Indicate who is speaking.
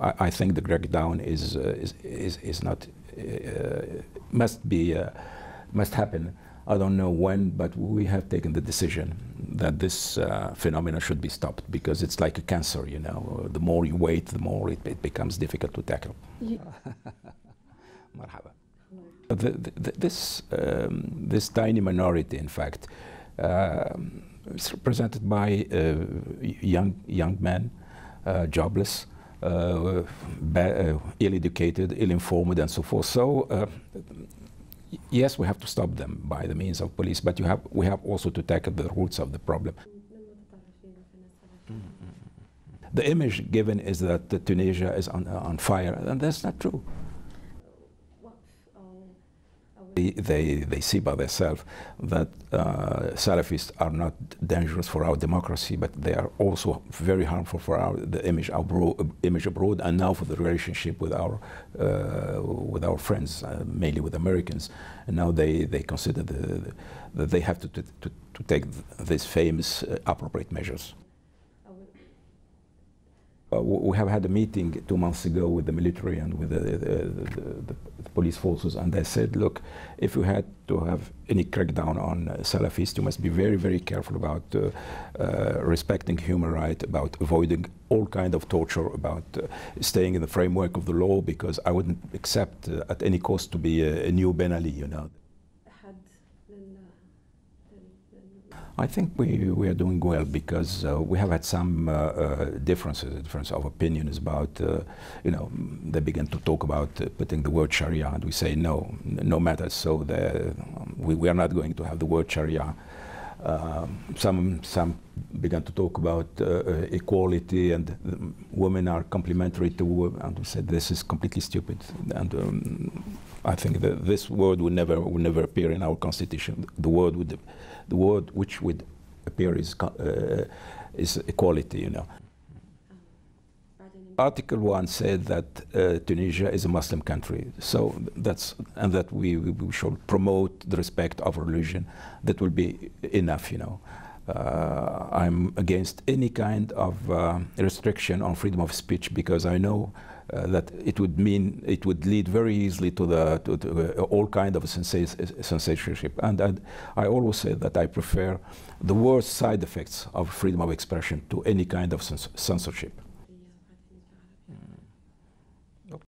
Speaker 1: I, think the breakdown is, uh, is, is, is not, uh, uh, must be, uh, must happen. I don't know when, but we have taken the decision that this uh, phenomenon should be stopped because it's like a cancer, you know. The more you wait, the more it, it becomes difficult to tackle. Marhaba. This, um, this tiny minority, in fact, uh, it's represented by uh, young, young men, uh, jobless, ill-educated, ill-informed, and so forth. So yes, we have to stop them by the means of police, but have, we have also to tackle the roots of the problem.
Speaker 2: Mm-hmm.
Speaker 1: The image given is that Tunisia is on, on fire, and that's not true. They, they see by themselves that uh, Salafists are not dangerous for our democracy, but they are also very harmful for our the image abroad, image abroad, and now for the relationship with our uh, with our friends, uh, mainly with Americans. And now they they consider that the, they have to, to, to take this famous uh, appropriate measures. Uh, we have had a meeting two months ago with the military and with the, the, the, the, police forces, and they said, look, if you had to have any crackdown on uh, Salafists, you must be very, very careful about uh, uh, respecting human rights, about avoiding all kind of torture, about uh, staying in the framework of the law, because I wouldn't accept at any cost to be a, a new Ben Ali, you know. I think we, we are doing well because uh, we have had some uh, uh, differences, difference of opinions about, uh, you know, they begin to talk about uh, putting the word Sharia, and we say no, no matter. So the, um, we, we are not going to have the word Sharia. Um, some some began to talk about uh, uh, equality and um, women are complementary to, wo- and we said this is completely stupid. And um, I think that this word would never would never appear in our constitution. The word would, the word which would appear is uh, is equality. You know. Article 1 said that uh, Tunisia is a Muslim country, so that's, and that we, we should promote the respect of religion. That will be enough, you know. Uh, I'm against any kind of uh, restriction on freedom of speech because I know uh, that it would mean it would lead very easily to the to, to uh, all kind of censorship. And I'd, I, always say that I prefer the worst side effects of freedom of expression to any kind of censorship.